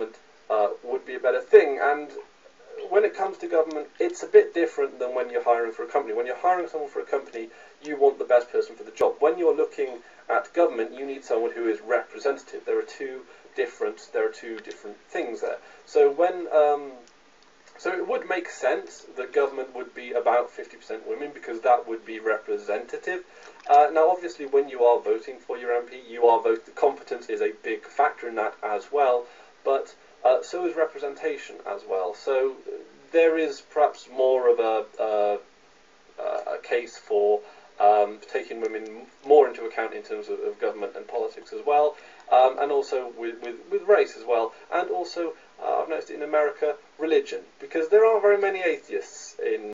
government uh, would be a better thing. And when it comes to government, it's a bit different than when you're hiring for a company. When you're hiring someone for a company, you want the best person for the job. When you're looking at government, you need someone who is representative. There are two different there are two different things there. So when um, so it would make sense that government would be about 50% women because that would be representative. Uh, now, obviously, when you are voting for your MP, you are vote. Competence is a big factor in that as well, but uh, so is representation as well. So there is perhaps more of a, a case for um, taking women more into account in terms of, of government and politics as well, um, and also with, with, with race as well, and also uh, I've noticed in America religion because there aren't very many atheists in